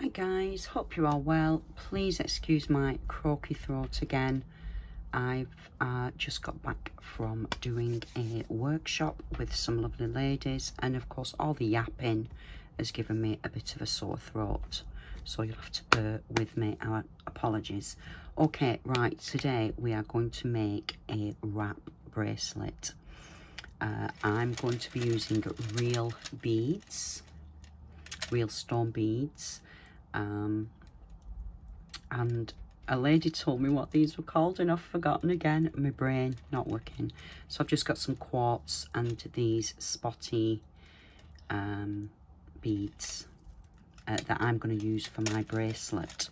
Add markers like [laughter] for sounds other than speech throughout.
Hi guys, hope you're well. Please excuse my croaky throat again. I've uh, just got back from doing a workshop with some lovely ladies and of course all the yapping has given me a bit of a sore throat. So you'll have to bear with me, our apologies. Okay, right, today we are going to make a wrap bracelet. Uh, I'm going to be using real beads, real stone beads um, and a lady told me what these were called and I've forgotten again. My brain not working. So I've just got some quartz and these spotty um, beads uh, that I'm going to use for my bracelet.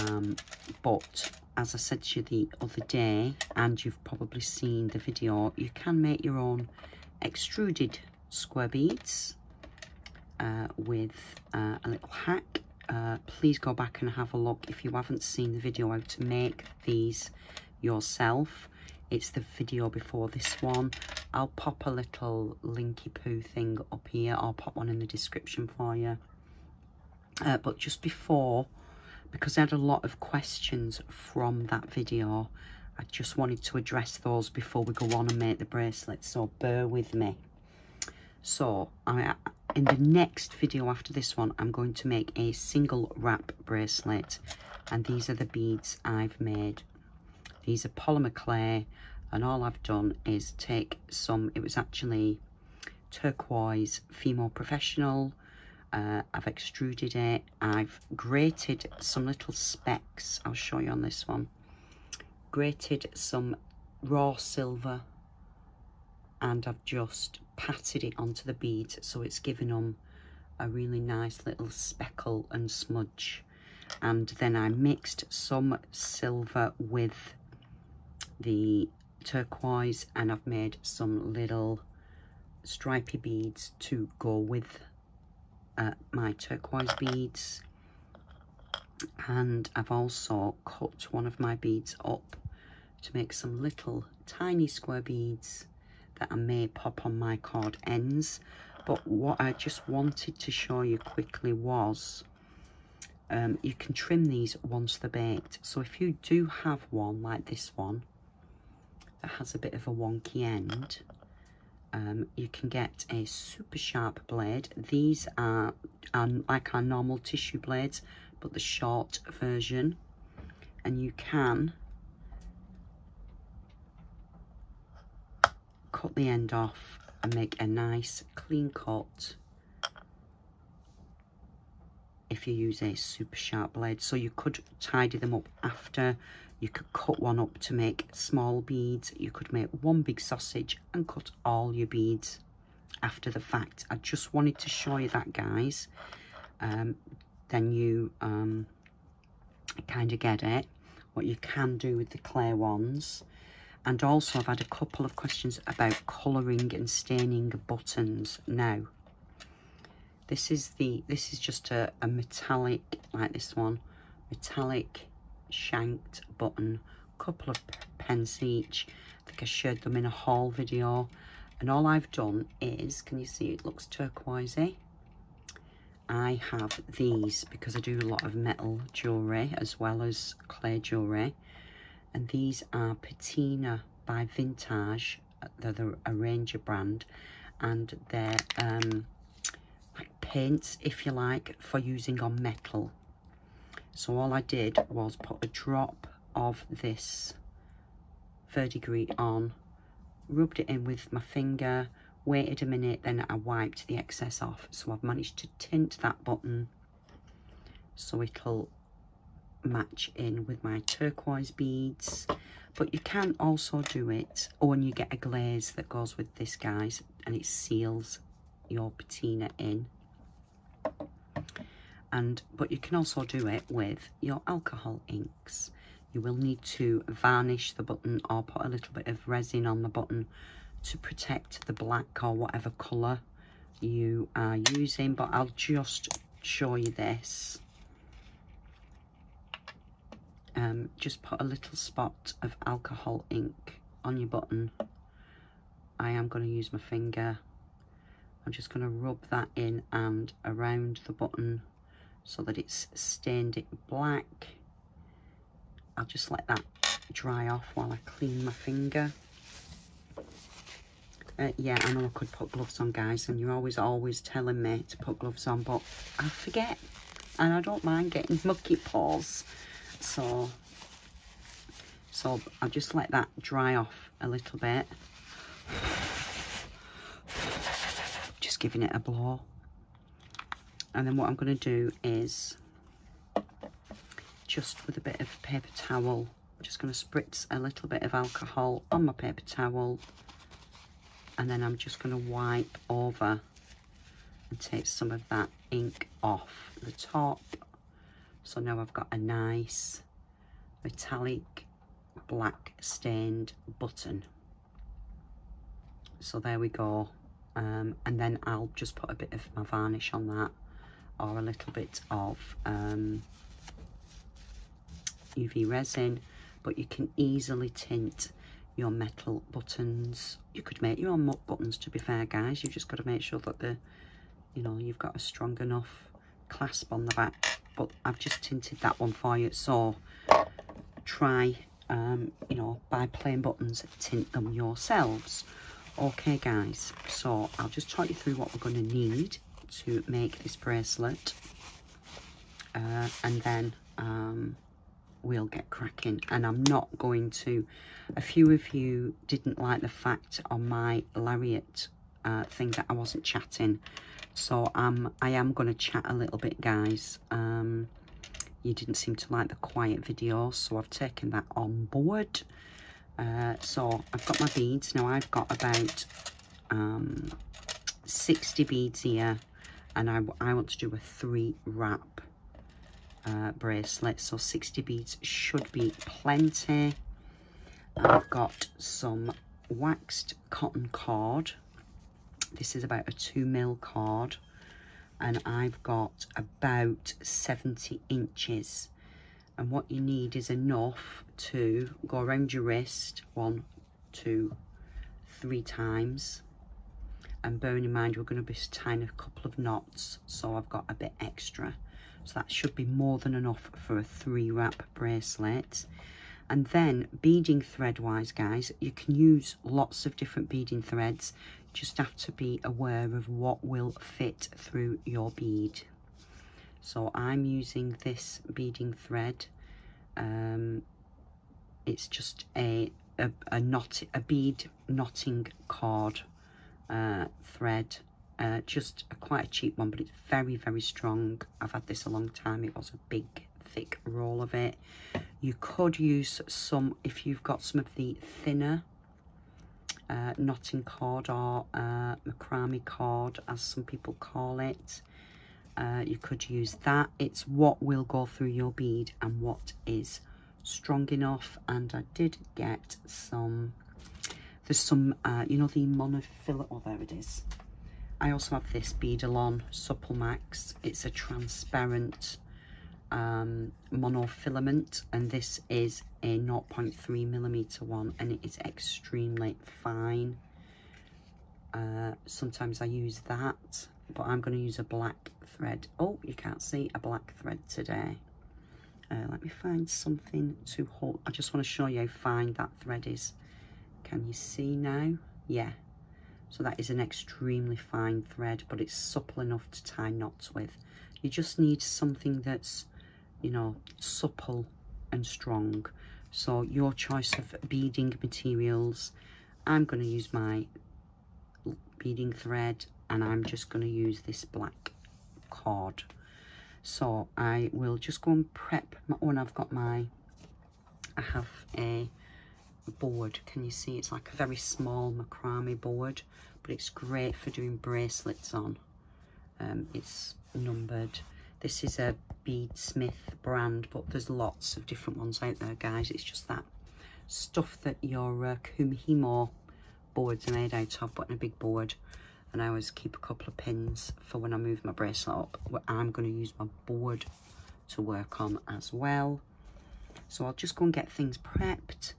Um, but as I said to you the other day and you've probably seen the video you can make your own extruded square beads uh, with uh, a little hack uh, please go back and have a look. If you haven't seen the video how to make these yourself. It's the video before this one. I'll pop a little linky poo thing up here. I'll pop one in the description for you. Uh, but just before because i had a lot of questions from that video i just wanted to address those before we go on and make the bracelet so bear with me. So I, in the next video after this one, I'm going to make a single wrap bracelet. And these are the beads I've made. These are polymer clay. And all I've done is take some, it was actually turquoise Fimo Professional. Uh, I've extruded it. I've grated some little specks. I'll show you on this one. Grated some raw silver and I've just patted it onto the beads so it's giving them a really nice little speckle and smudge. And then I mixed some silver with the turquoise and I've made some little stripy beads to go with uh, my turquoise beads. And I've also cut one of my beads up to make some little tiny square beads that I may pop on my cord ends. But what I just wanted to show you quickly was um, you can trim these once they're baked. So if you do have one like this one that has a bit of a wonky end, um, you can get a super sharp blade. These are, are like our normal tissue blades, but the short version. And you can cut the end off and make a nice clean cut if you use a super sharp blade. So you could tidy them up after, you could cut one up to make small beads, you could make one big sausage and cut all your beads after the fact. I just wanted to show you that guys. Um, then you um, kind of get it. What you can do with the clay ones and also I've had a couple of questions about colouring and staining buttons. Now this is the this is just a, a metallic like this one metallic shanked button. Couple of pence each. I think I showed them in a haul video. And all I've done is can you see it looks turquoisey? I have these because I do a lot of metal jewellery as well as clay jewellery and these are Patina by Vintaj. They're the Arranger brand and they're um, like paints, if you like, for using on metal. So all I did was put a drop of this verdigris on, rubbed it in with my finger, waited a minute, then I wiped the excess off. So I've managed to tint that button so it'll match in with my turquoise beads but you can also do it when you get a glaze that goes with this guys and it seals your patina in. And but you can also do it with your alcohol inks. You will need to varnish the button or put a little bit of resin on the button to protect the black or whatever colour you are using but I'll just show you this um, just put a little spot of alcohol ink on your button. I am going to use my finger. I'm just going to rub that in and around the button so that it's stained it black. I'll just let that dry off while I clean my finger. Uh, yeah, I know I could put gloves on, guys, and you're always, always telling me to put gloves on, but I forget, and I don't mind getting [laughs] mucky paws, so, so I'll just let that dry off a little bit. Just giving it a blow. And then what I'm going to do is, just with a bit of paper towel, I'm just going to spritz a little bit of alcohol on my paper towel and then I'm just going to wipe over and take some of that ink off the top so now I've got a nice metallic black stained button so there we go um, and then I'll just put a bit of my varnish on that or a little bit of um, UV resin but you can easily tint your metal buttons. You could make your own buttons to be fair guys. You've just got to make sure that the, you know, you've got a strong enough clasp on the back. But I've just tinted that one for you. So try, um, you know, buy plain buttons, tint them yourselves. Okay guys, so I'll just talk you through what we're going to need to make this bracelet. Uh, and then um, we'll get cracking and I'm not going to a few of you didn't like the fact on my lariat uh, thing that I wasn't chatting so um, I am going to chat a little bit guys um, you didn't seem to like the quiet video so I've taken that on board uh, so I've got my beads now I've got about um, 60 beads here and I, I want to do a three wrap uh, bracelet. So 60 beads should be plenty. I've got some waxed cotton cord. This is about a 2 mil card And I've got about 70 inches. And what you need is enough to go around your wrist one, two, three times. And bearing in mind, we're going to be tying a couple of knots. So I've got a bit extra. So that should be more than enough for a three wrap bracelet. And then beading thread wise, guys, you can use lots of different beading threads. Just have to be aware of what will fit through your bead. So I'm using this beading thread. Um, it's just a, a, a knot, a bead knotting cord uh, thread uh, just a, quite a cheap one, but it's very, very strong. I've had this a long time. It was a big, thick roll of it. You could use some, if you've got some of the thinner uh, knotting cord or uh, macrame cord, as some people call it. Uh, you could use that. It's what will go through your bead and what is strong enough. And I did get some, there's some, uh, you know, the monofilament, oh, there it is. I also have this Beadalon Supple Max. It's a transparent um, monofilament and this is a 0.3 millimeter one and it is extremely fine. Uh, sometimes I use that, but I'm going to use a black thread. Oh, you can't see a black thread today. Uh, let me find something to hold. I just want to show you how fine that thread is. Can you see now? Yeah, so that is an extremely fine thread, but it's supple enough to tie knots with. You just need something that's, you know, supple and strong. So your choice of beading materials, I'm going to use my beading thread and I'm just going to use this black cord. So I will just go and prep my, I've got my, I have a board. Can you see? It's like a very small macrame board, but it's great for doing bracelets on. Um, it's numbered. This is a Beadsmith brand, but there's lots of different ones out there, guys. It's just that stuff that your uh, Kumihimo boards are made out of, but in a big board. And I always keep a couple of pins for when I move my bracelet up. I'm going to use my board to work on as well. So I'll just go and get things prepped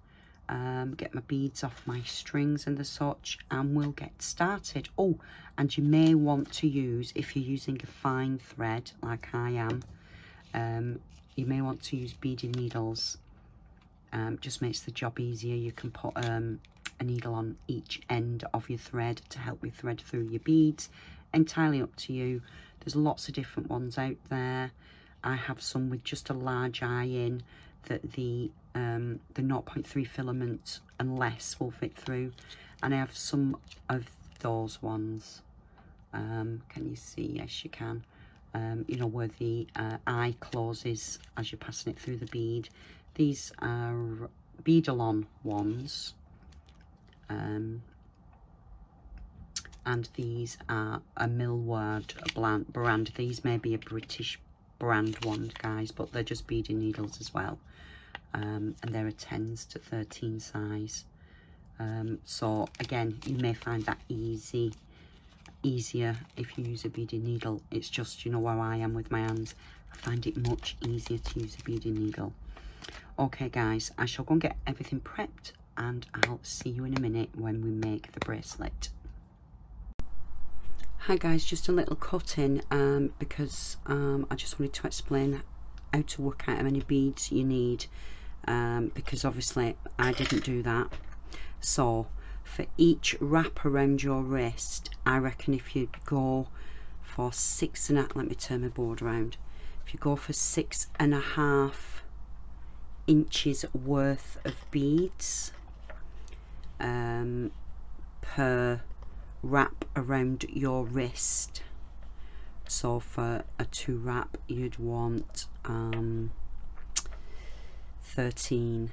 um, get my beads off my strings and the such and we'll get started. Oh, and you may want to use, if you're using a fine thread like I am, um, you may want to use beading needles. Um, just makes the job easier. You can put um, a needle on each end of your thread to help you thread through your beads. Entirely up to you. There's lots of different ones out there. I have some with just a large eye in that the um, the 0.3 filament and less will fit through. And I have some of those ones. Um, can you see? Yes you can. Um, you know where the uh, eye closes as you're passing it through the bead. These are Beadalon ones. Um, and these are a Milward brand. These may be a British brand one guys but they're just beading needles as well. Um, and they're a 10s to 13 size. Um, so again you may find that easy easier if you use a beading needle. It's just you know where I am with my hands I find it much easier to use a beading needle. Okay guys I shall go and get everything prepped and I'll see you in a minute when we make the bracelet Hi guys, just a little cut in um, because um, I just wanted to explain how to work out how many beads you need um, because obviously I didn't do that. So for each wrap around your wrist, I reckon if you go for six and a, let me turn my board around. If you go for six and a half inches worth of beads um, per wrap around your wrist. So for a two wrap you'd want um, 13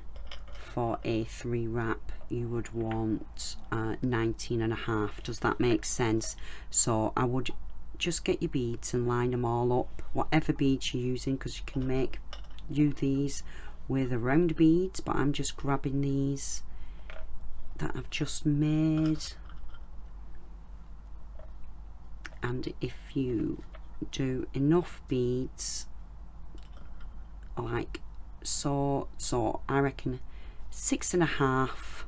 for a three wrap. You would want uh, 19 and a half. Does that make sense? So I would just get your beads and line them all up whatever beads you're using because you can make do these with a round beads but I'm just grabbing these that I've just made and if you do enough beads like so so I reckon six and a half.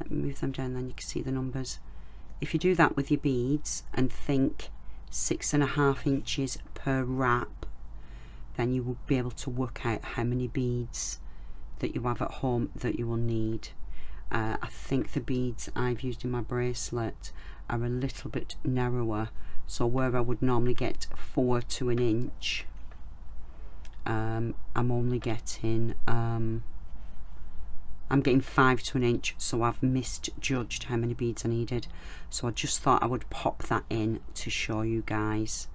Let me move them down then you can see the numbers. If you do that with your beads and think six and a half inches per wrap then you will be able to work out how many beads that you have at home that you will need uh, I think the beads I've used in my bracelet are a little bit narrower so where I would normally get four to an inch um, I'm only getting um, I'm getting five to an inch so I've misjudged how many beads I needed. So I just thought I would pop that in to show you guys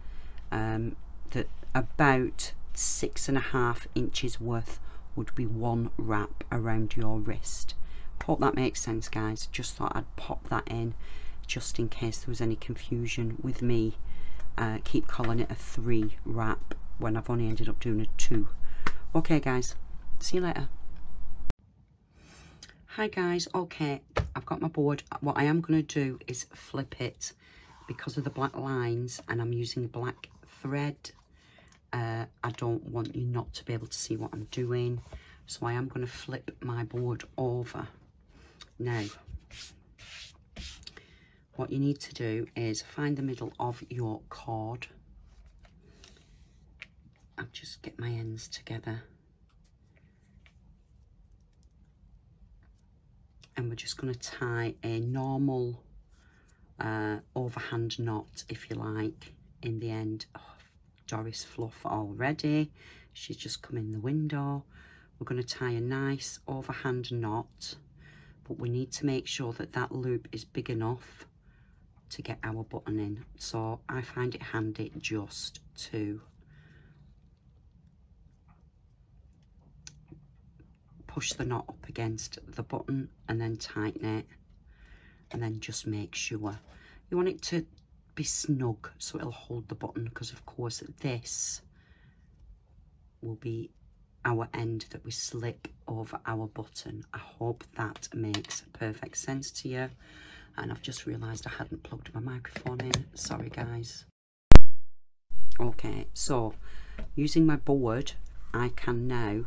um, that about six and a half inches worth would be one wrap around your wrist hope that makes sense guys. Just thought I'd pop that in just in case there was any confusion with me uh, keep calling it a three wrap when I've only ended up doing a two. Okay guys. See you later. Hi guys. Okay I've got my board. What I am going to do is flip it because of the black lines and I'm using black thread. Uh, I don't want you not to be able to see what I'm doing so I am going to flip my board over now what you need to do is find the middle of your cord. I'll just get my ends together. And we're just going to tie a normal uh, overhand knot if you like in the end Doris Fluff already. She's just come in the window. We're going to tie a nice overhand knot but we need to make sure that that loop is big enough to get our button in. So I find it handy just to push the knot up against the button and then tighten it and then just make sure. You want it to be snug so it'll hold the button because of course this will be our end that we slip over our button. I hope that makes perfect sense to you. And I've just realised I hadn't plugged my microphone in. Sorry guys. Okay so using my board I can now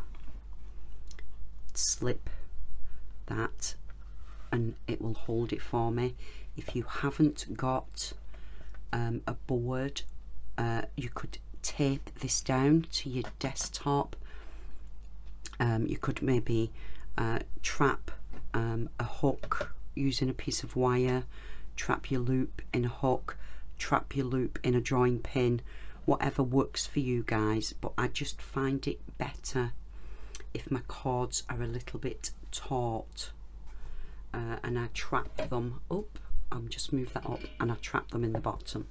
slip that and it will hold it for me. If you haven't got um, a board uh, you could tape this down to your desktop um, you could maybe uh, trap um, a hook using a piece of wire trap your loop in a hook trap your loop in a drawing pin whatever works for you guys but I just find it better if my cords are a little bit taut uh, and I trap them up I'm just move that up and I trap them in the bottom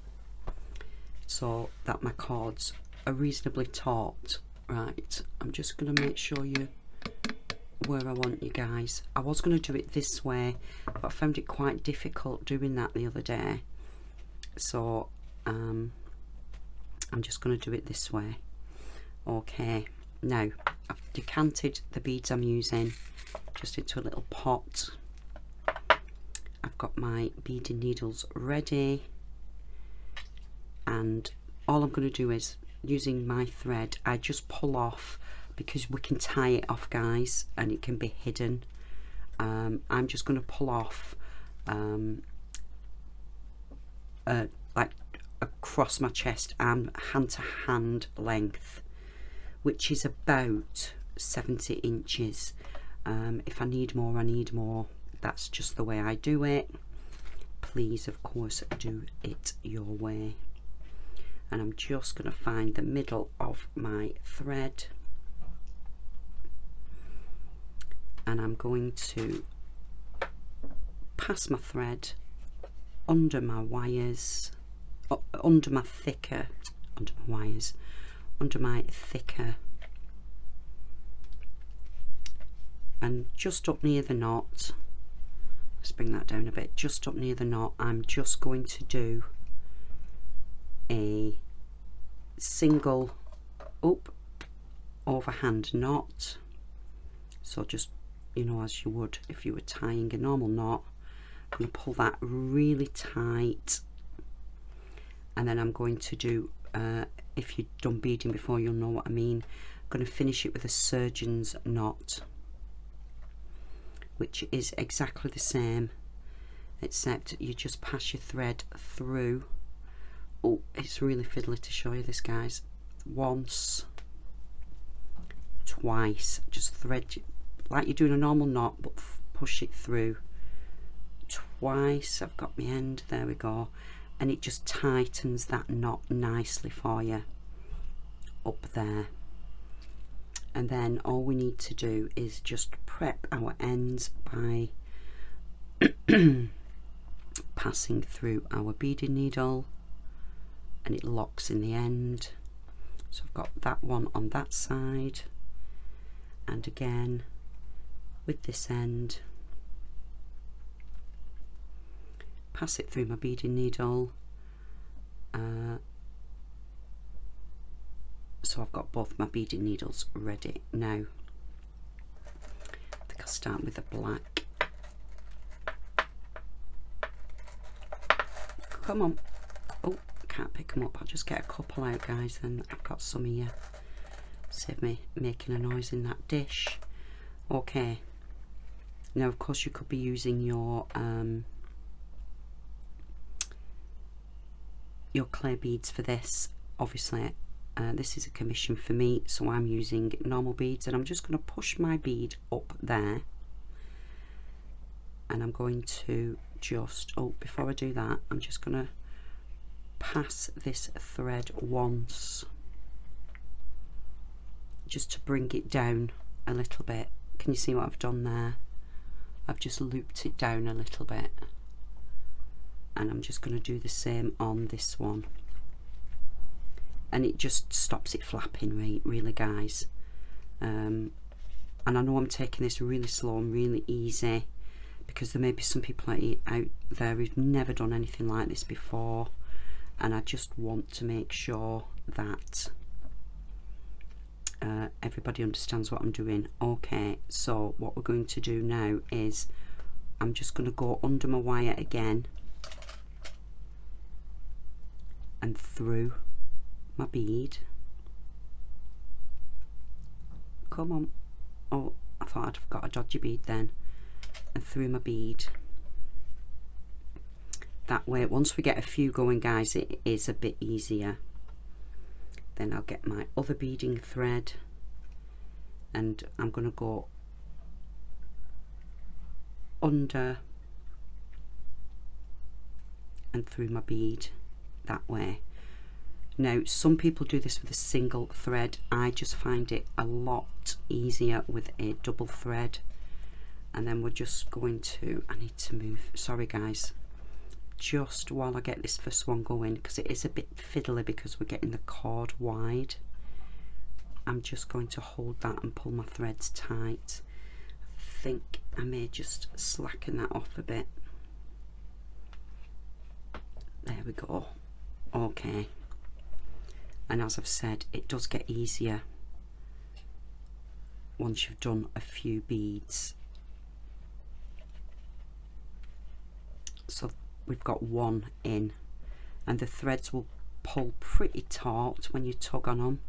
so that my cords are reasonably taut right I'm just going to make sure you where I want you guys. I was going to do it this way but I found it quite difficult doing that the other day. So um, I'm just going to do it this way. Okay now I've decanted the beads I'm using just into a little pot. I've got my beading needles ready. And all I'm going to do is using my thread I just pull off because we can tie it off guys and it can be hidden. Um, I'm just going to pull off um, uh, like across my chest and hand to hand length which is about 70 inches. Um, if I need more I need more. That's just the way I do it. Please of course do it your way and I'm just going to find the middle of my thread. And I'm going to pass my thread under my wires under my thicker under my wires under my thicker. And just up near the knot let's bring that down a bit just up near the knot I'm just going to do a single up overhand knot. So just you know as you would if you were tying a normal knot. I'm going to pull that really tight. And then I'm going to do uh, if you've done beading before you'll know what I mean. I'm going to finish it with a surgeon's knot which is exactly the same except you just pass your thread through oh it's really fiddly to show you this guys. Once. Twice. Just thread like you're doing a normal knot but push it through. Twice. I've got my end. There we go. And it just tightens that knot nicely for you. Up there. And then all we need to do is just prep our ends by [clears throat] passing through our beading needle and it locks in the end. So I've got that one on that side. And again with this end pass it through my beading needle. Uh, so I've got both my beading needles ready. Now I think I'll start with the black. Come on. Oh can't pick them up. I'll just get a couple out guys and I've got some here. Save me making a noise in that dish. Okay. Now of course you could be using your um, your clay beads for this. Obviously uh, this is a commission for me so I'm using normal beads and I'm just going to push my bead up there. And I'm going to just oh before I do that I'm just going to pass this thread once just to bring it down a little bit. Can you see what I've done there? I've just looped it down a little bit and I'm just going to do the same on this one. And it just stops it flapping right really guys. Um, and I know I'm taking this really slow and really easy because there may be some people out there who've never done anything like this before and I just want to make sure that uh, everybody understands what I'm doing. Okay so what we're going to do now is I'm just going to go under my wire again and through my bead. Come on. Oh I thought I'd got a dodgy bead then. And through my bead that way. Once we get a few going guys it is a bit easier. Then I'll get my other beading thread and I'm going to go under and through my bead that way. Now some people do this with a single thread. I just find it a lot easier with a double thread. And then we're just going to I need to move sorry guys just while I get this first one going because it is a bit fiddly because we're getting the cord wide I'm just going to hold that and pull my threads tight. I think I may just slacken that off a bit. There we go. Okay. And as I've said it does get easier once you've done a few beads. So we've got one in and the threads will pull pretty taut when you tug on them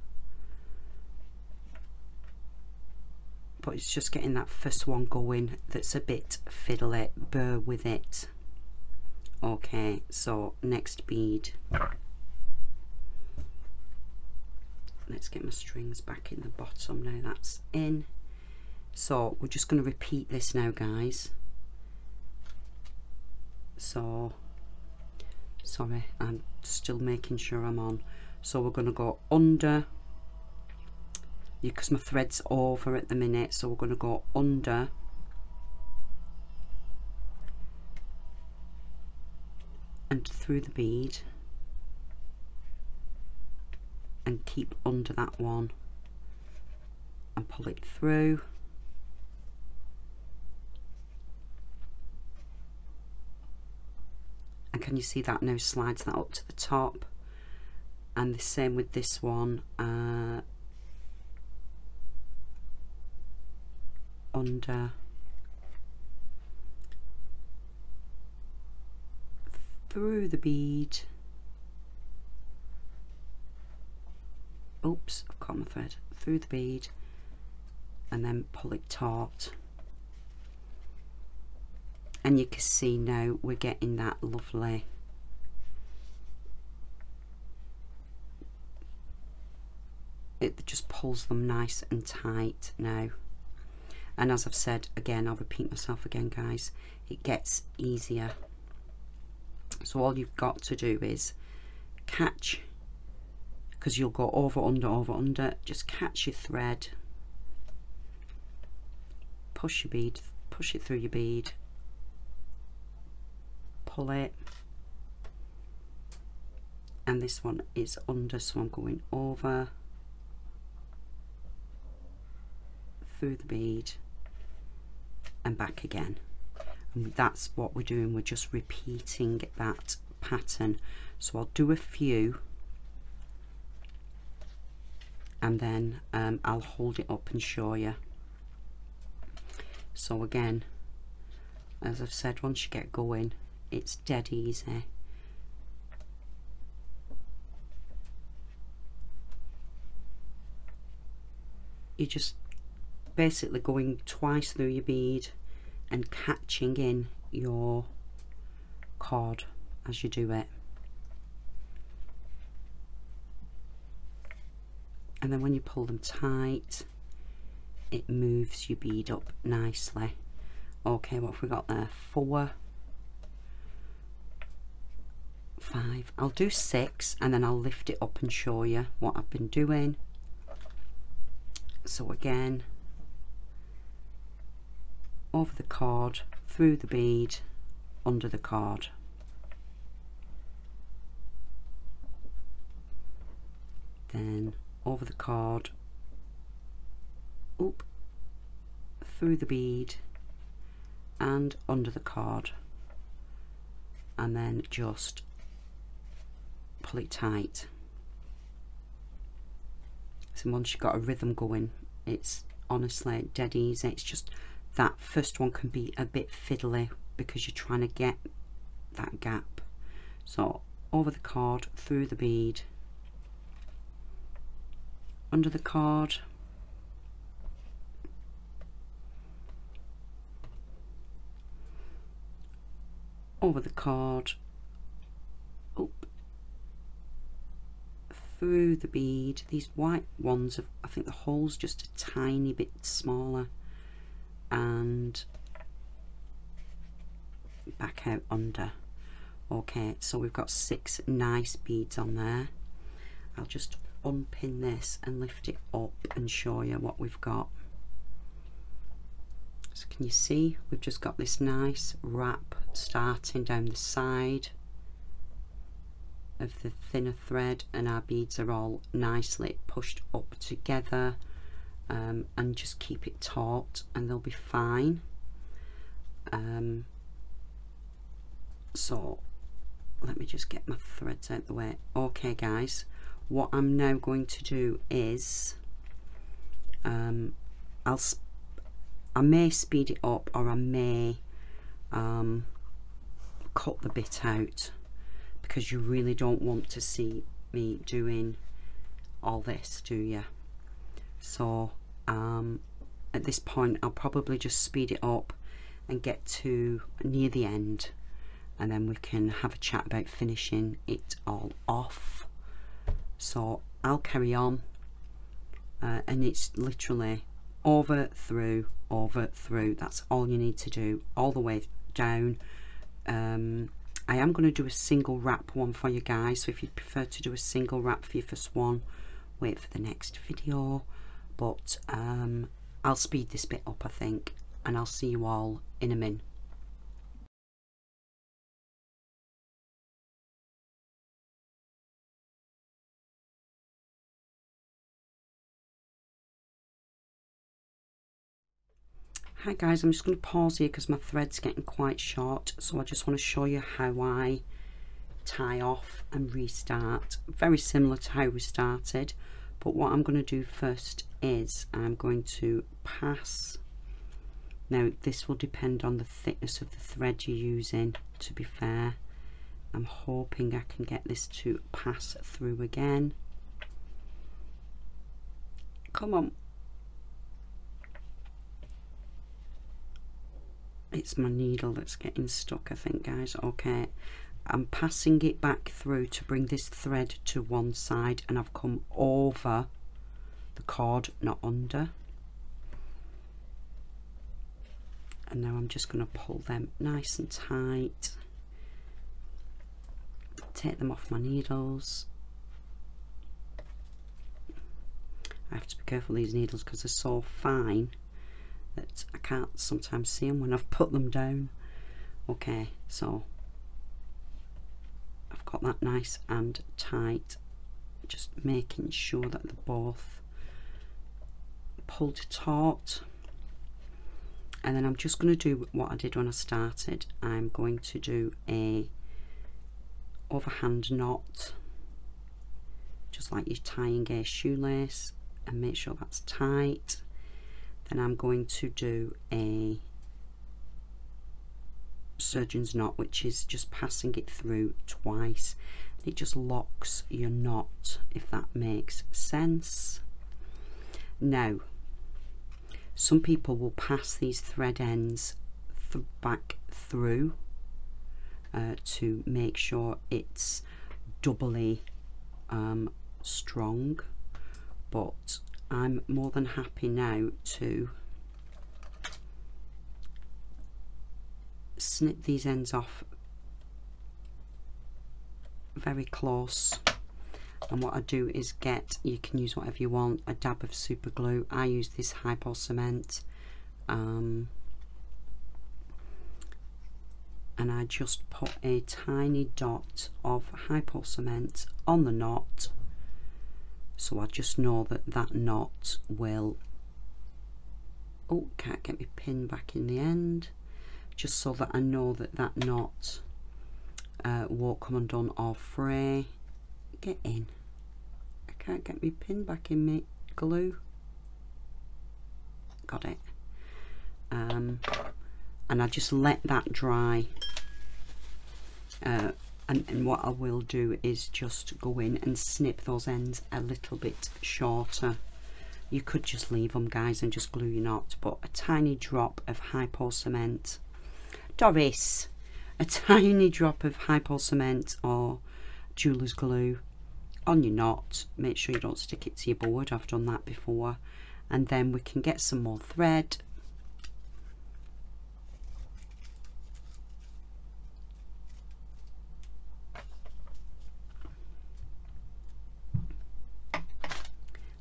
but it's just getting that first one going that's a bit fiddly. Bear with it. Okay so next bead. Let's get my strings back in the bottom now that's in. So we're just going to repeat this now guys so sorry I'm still making sure I'm on. So we're going to go under because my thread's over at the minute so we're going to go under. And through the bead. And keep under that one. And pull it through can you see that now slides that up to the top. And the same with this one uh, under through the bead. Oops I've caught my thread. Through the bead and then pull it taut and you can see now we're getting that lovely it just pulls them nice and tight now. And as I've said again I'll repeat myself again guys it gets easier. So all you've got to do is catch because you'll go over under over under just catch your thread. Push your bead push it through your bead it. And this one is under so I'm going over through the bead and back again. And that's what we're doing. We're just repeating that pattern. So I'll do a few. And then um, I'll hold it up and show you so again as I've said once you get going it's dead easy. You're just basically going twice through your bead and catching in your cord as you do it. And then when you pull them tight it moves your bead up nicely. Okay what have we got there? Four five. I'll do six and then I'll lift it up and show you what I've been doing. So again over the cord through the bead under the cord. Then over the cord up through the bead and under the cord. And then just pull it tight. So once you've got a rhythm going it's honestly dead easy. It's just that first one can be a bit fiddly because you're trying to get that gap. So over the cord through the bead under the cord over the cord through the bead these white ones have, I think the hole's just a tiny bit smaller. And back out under. Okay so we've got six nice beads on there. I'll just unpin this and lift it up and show you what we've got. So can you see? We've just got this nice wrap starting down the side of the thinner thread and our beads are all nicely pushed up together um, and just keep it taut and they'll be fine. Um, so let me just get my threads out the way. Okay guys what I'm now going to do is um, I'll I may speed it up or I may um, cut the bit out because you really don't want to see me doing all this do you so um, at this point I'll probably just speed it up and get to near the end and then we can have a chat about finishing it all off. So I'll carry on uh, and it's literally over through over through. That's all you need to do all the way down um, I am going to do a single wrap one for you guys so if you prefer to do a single wrap for your first one wait for the next video. But um, I'll speed this bit up I think and I'll see you all in a minute Hi guys, I'm just going to pause here because my thread's getting quite short. So I just want to show you how I tie off and restart. Very similar to how we started. But what I'm going to do first is I'm going to pass. Now this will depend on the thickness of the thread you're using to be fair. I'm hoping I can get this to pass through again. Come on. It's my needle that's getting stuck I think guys. Okay. I'm passing it back through to bring this thread to one side and I've come over the cord not under. And now I'm just going to pull them nice and tight. Take them off my needles. I have to be careful these needles because they're so fine that I can't sometimes see them when I've put them down. Okay so I've got that nice and tight just making sure that they're both pulled taut. And then I'm just going to do what I did when I started. I'm going to do a overhand knot just like you're tying a shoelace and make sure that's tight then I'm going to do a surgeon's knot which is just passing it through twice. It just locks your knot if that makes sense. Now some people will pass these thread ends th back through uh, to make sure it's doubly um, strong but I'm more than happy now to snip these ends off very close. And what I do is get you can use whatever you want a dab of super glue. I use this hypo cement um, and I just put a tiny dot of hypo cement on the knot so I just know that that knot will oh can't get me pin back in the end. Just so that I know that that knot uh, won't come undone or fray. Get in. I can't get me pin back in me glue. Got it. Um, and I just let that dry uh, and, and what I will do is just go in and snip those ends a little bit shorter. You could just leave them guys and just glue your knot but a tiny drop of hypo cement Doris a [laughs] tiny drop of hypo cement or jeweler's glue on your knot. Make sure you don't stick it to your board. I've done that before. And then we can get some more thread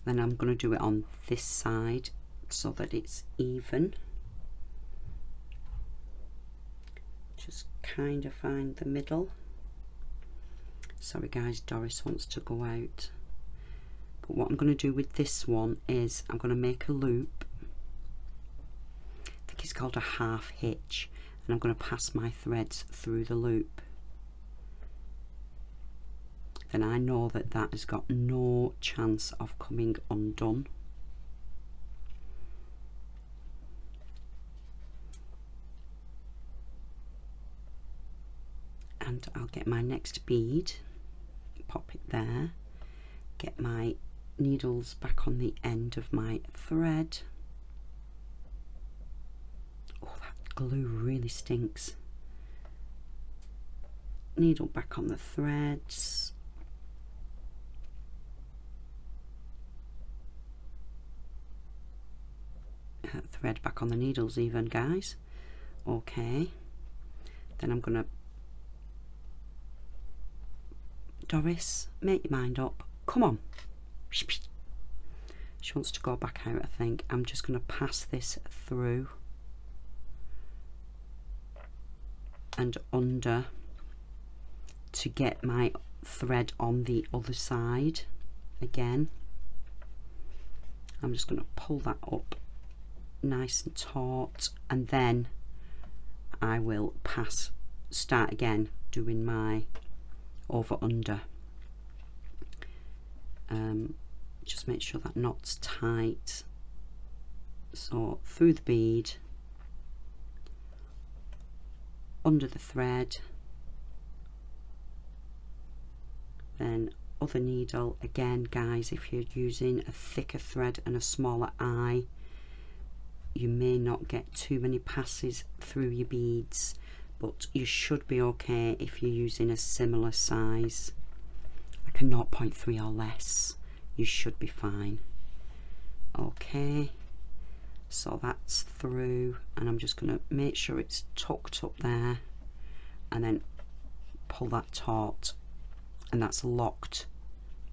then I'm going to do it on this side so that it's even. Just kind of find the middle. Sorry guys Doris wants to go out. But what I'm going to do with this one is I'm going to make a loop. I think it's called a half hitch and I'm going to pass my threads through the loop then I know that that has got no chance of coming undone. And I'll get my next bead, pop it there, get my needles back on the end of my thread. Oh, that glue really stinks. Needle back on the threads thread back on the needles even guys. Okay then I'm gonna Doris make your mind up. Come on. She wants to go back out I think. I'm just to pass this through and under to get my thread on the other side again. I'm just going to pull that up nice and taut and then I will pass start again doing my over under. Um, just make sure that knot's tight. So through the bead under the thread then other needle. Again guys if you're using a thicker thread and a smaller eye you may not get too many passes through your beads but you should be okay if you're using a similar size. Like a 0.3 or less you should be fine. Okay so that's through and I'm just going to make sure it's tucked up there and then pull that taut and that's locked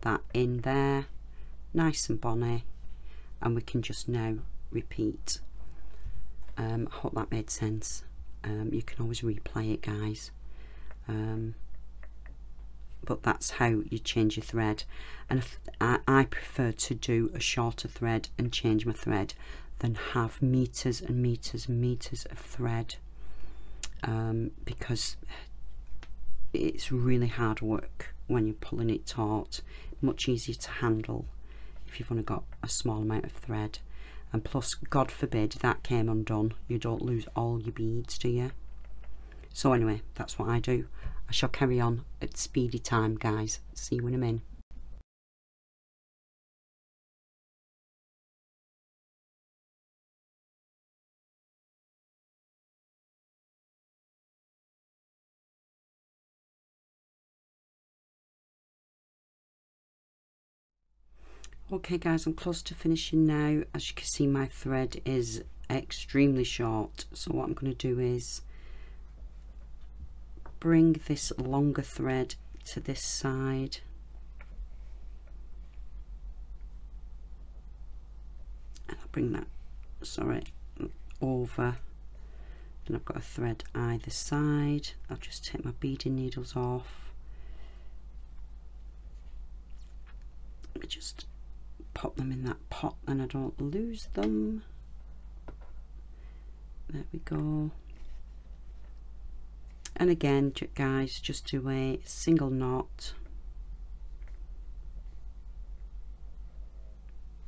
that in there nice and bonny and we can just now repeat um, I hope that made sense. Um, you can always replay it guys. Um, but that's how you change your thread. And I, I prefer to do a shorter thread and change my thread than have meters and meters and meters of thread. Um, because it's really hard work when you're pulling it taut. Much easier to handle if you've only got a small amount of thread and plus god forbid that came undone you don't lose all your beads do you? So anyway that's what I do. I shall carry on at speedy time guys. See you when I'm in okay guys I'm close to finishing now. As you can see my thread is extremely short. So what I'm going to do is bring this longer thread to this side. And I'll bring that sorry over. Then I've got a thread either side. I'll just take my beading needles off. Just pop them in that pot and I don't lose them. There we go. And again guys just do a single knot.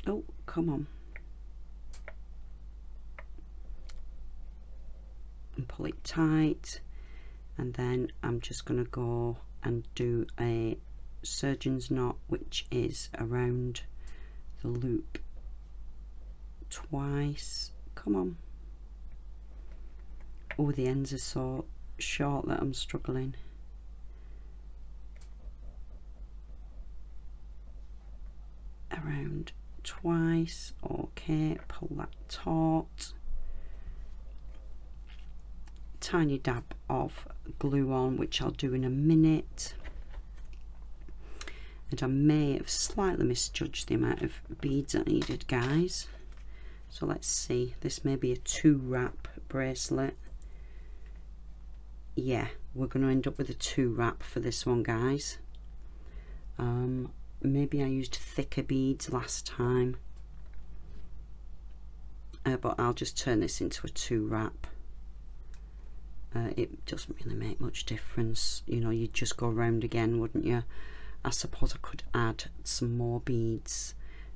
Oh come on. And pull it tight. And then I'm just going to go and do a surgeon's knot which is around the loop twice. Come on. Oh the ends are so short that I'm struggling. Around twice. Okay pull that taut. Tiny dab of glue on which I'll do in a minute and I may have slightly misjudged the amount of beads I needed guys. So let's see. This may be a two wrap bracelet. Yeah we're going to end up with a two wrap for this one guys. Um, maybe I used thicker beads last time. Uh, but I'll just turn this into a two wrap uh, it doesn't really make much difference. You know you'd just go around again wouldn't you I suppose I could add some more beads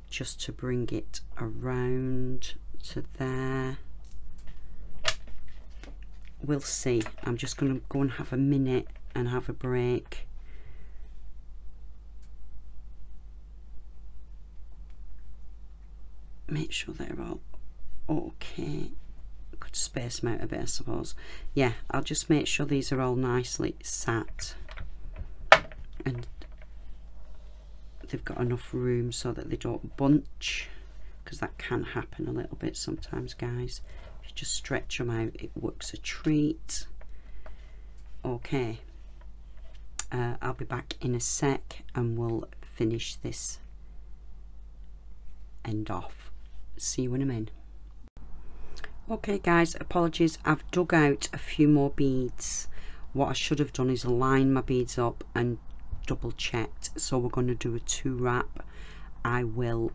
just to bring it around to there. We'll see. I'm just going to go and have a minute and have a break. Make sure they're all okay. Could space them out a bit I suppose. Yeah I'll just make sure these are all nicely sat and they've got enough room so that they don't bunch because that can happen a little bit sometimes guys. If you just stretch them out it works a treat. Okay. Uh, I'll be back in a sec and we'll finish this end off. See you when I'm in okay guys apologies. I've dug out a few more beads. What I should have done is line my beads up and double checked. So we're going to do a two wrap I will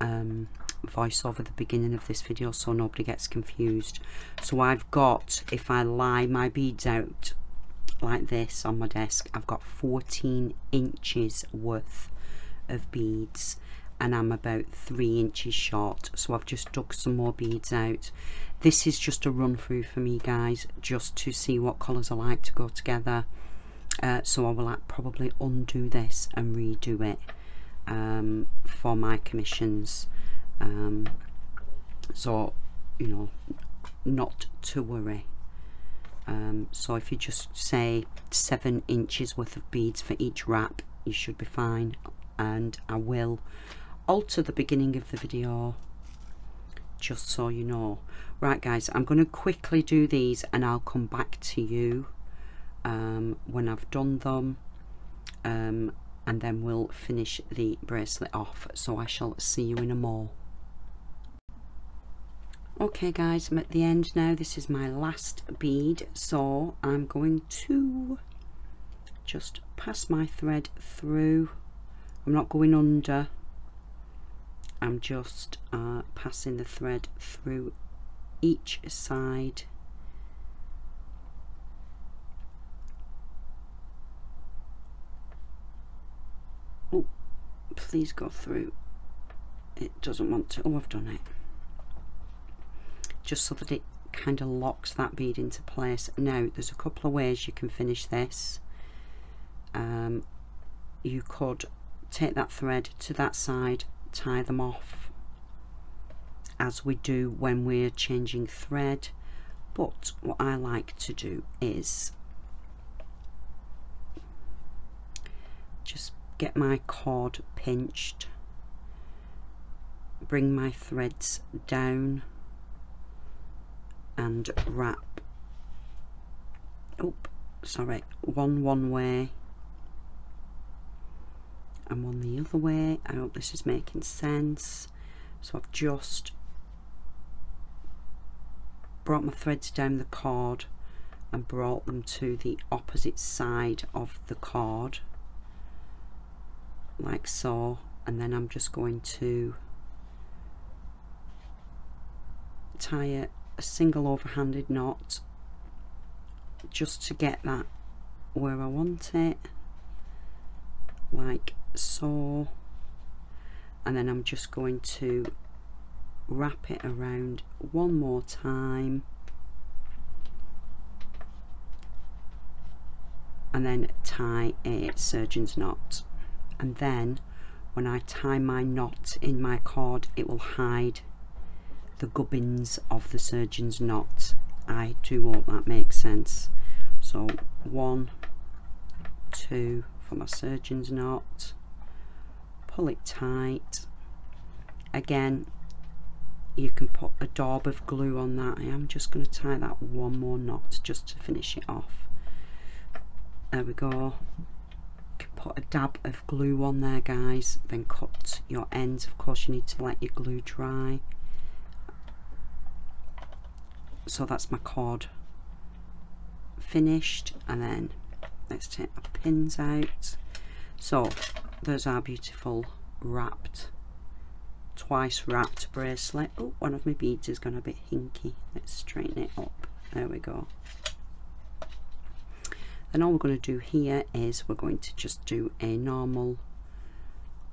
um, voice over the beginning of this video so nobody gets confused. So I've got if I lie my beads out like this on my desk I've got 14 inches worth of beads and I'm about three inches short. So I've just dug some more beads out. This is just a run through for me guys just to see what colours I like to go together uh, so I will probably undo this and redo it um, for my commissions. Um, so you know not to worry. Um, so if you just say seven inches worth of beads for each wrap you should be fine. And I will alter the beginning of the video just so you know. Right guys I'm going to quickly do these and I'll come back to you um, when I've done them um, and then we'll finish the bracelet off. So I shall see you in a more. Okay guys I'm at the end now. This is my last bead. So I'm going to just pass my thread through. I'm not going under. I'm just uh, passing the thread through each side oh please go through. It doesn't want to. Oh I've done it. Just so that it kind of locks that bead into place. Now there's a couple of ways you can finish this. Um, you could take that thread to that side tie them off as we do when we're changing thread. But what I like to do is just get my cord pinched bring my threads down and wrap oh sorry one one way and one the other way. I hope this is making sense. So I've just brought my threads down the cord and brought them to the opposite side of the cord like so and then I'm just going to tie a, a single overhanded knot just to get that where I want it like so. And then I'm just going to wrap it around one more time. And then tie a surgeon's knot and then when I tie my knot in my cord it will hide the gubbins of the surgeon's knot. I do hope that makes sense. So one two for my surgeon's knot. Pull it tight. Again you can put a daub of glue on that. I am just going to tie that one more knot just to finish it off. There we go put a dab of glue on there guys then cut your ends. Of course you need to let your glue dry. So that's my cord finished and then let's take our pins out. So there's our beautiful wrapped twice wrapped bracelet. Oh one of my beads is going a bit hinky. Let's straighten it up. There we go and all we're going to do here is we're going to just do a normal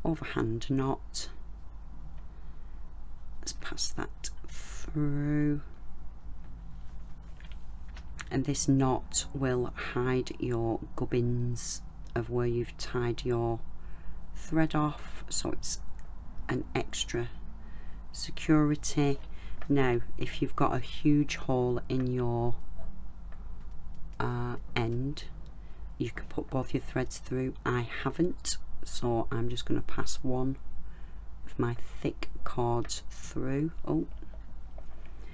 overhand knot. Let's pass that through. And this knot will hide your gubbins of where you've tied your thread off so it's an extra security. Now if you've got a huge hole in your uh, end you can put both your threads through. I haven't so I'm just going to pass one of my thick cords through. Oh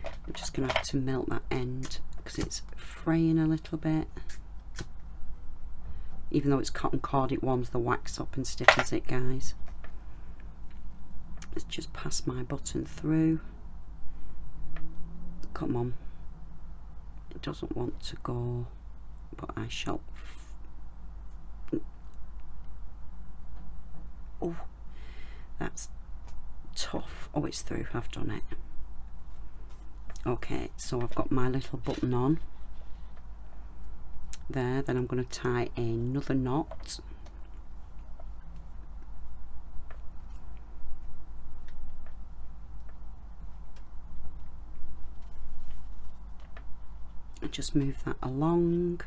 I'm just going to have to melt that end because it's fraying a little bit. Even though it's cotton cord it warms the wax up and stiffens it guys. Let's just pass my button through. Come on. It doesn't want to go but I shall oh that's tough. Oh it's through I've done it. Okay so I've got my little button on. There then I'm going to tie another knot. Just move that along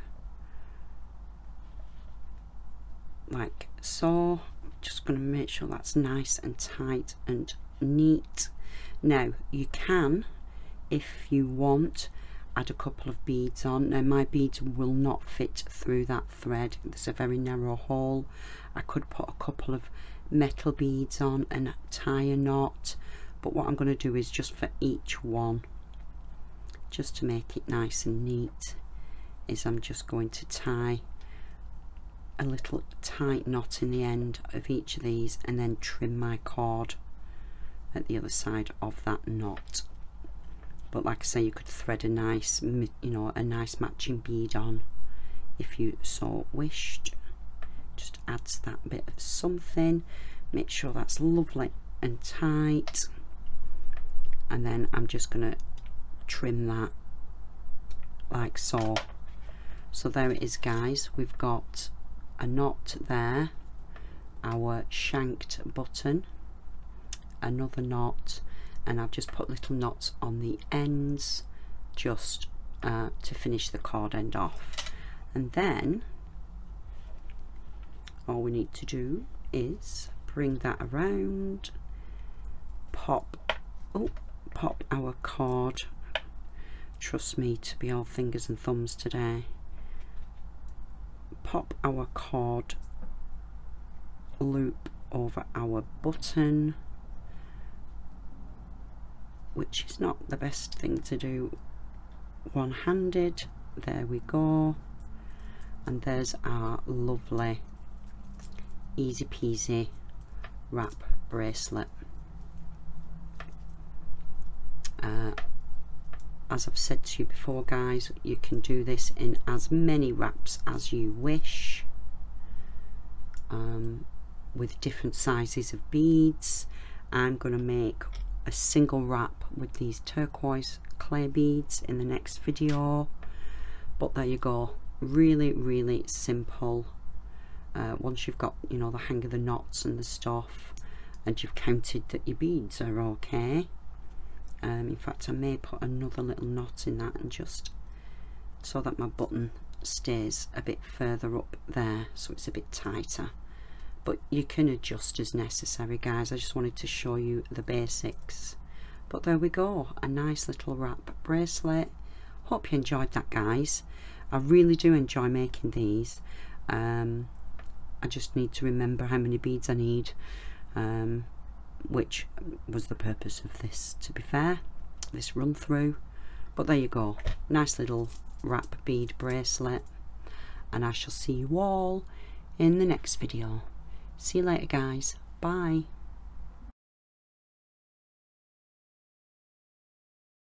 like so just going to make sure that's nice and tight and neat. Now you can if you want add a couple of beads on. Now my beads will not fit through that thread. There's a very narrow hole. I could put a couple of metal beads on and tie a knot but what I'm going to do is just for each one just to make it nice and neat is I'm just going to tie a little tight knot in the end of each of these and then trim my cord at the other side of that knot. But like I say you could thread a nice you know a nice matching bead on if you so wished. Just adds that bit of something. Make sure that's lovely and tight. And then I'm just gonna trim that like so. So there it is guys. We've got a knot there. Our shanked button. Another knot. And I've just put little knots on the ends just uh, to finish the card end off. And then all we need to do is bring that around pop oh pop our card. Trust me to be all fingers and thumbs today pop our cord loop over our button which is not the best thing to do. One-handed there we go. And there's our lovely easy peasy wrap bracelet. Uh, as I've said to you before guys you can do this in as many wraps as you wish um, with different sizes of beads. I'm going to make a single wrap with these turquoise clay beads in the next video. But there you go really really simple. Uh, once you've got you know the hang of the knots and the stuff and you've counted that your beads are okay um, in fact I may put another little knot in that and just so that my button stays a bit further up there so it's a bit tighter. But you can adjust as necessary guys. I just wanted to show you the basics. But there we go a nice little wrap bracelet. Hope you enjoyed that guys. I really do enjoy making these. Um, I just need to remember how many beads I need. Um, which was the purpose of this to be fair this run through. But there you go. Nice little wrap bead bracelet. And I shall see you all in the next video. See you later guys. Bye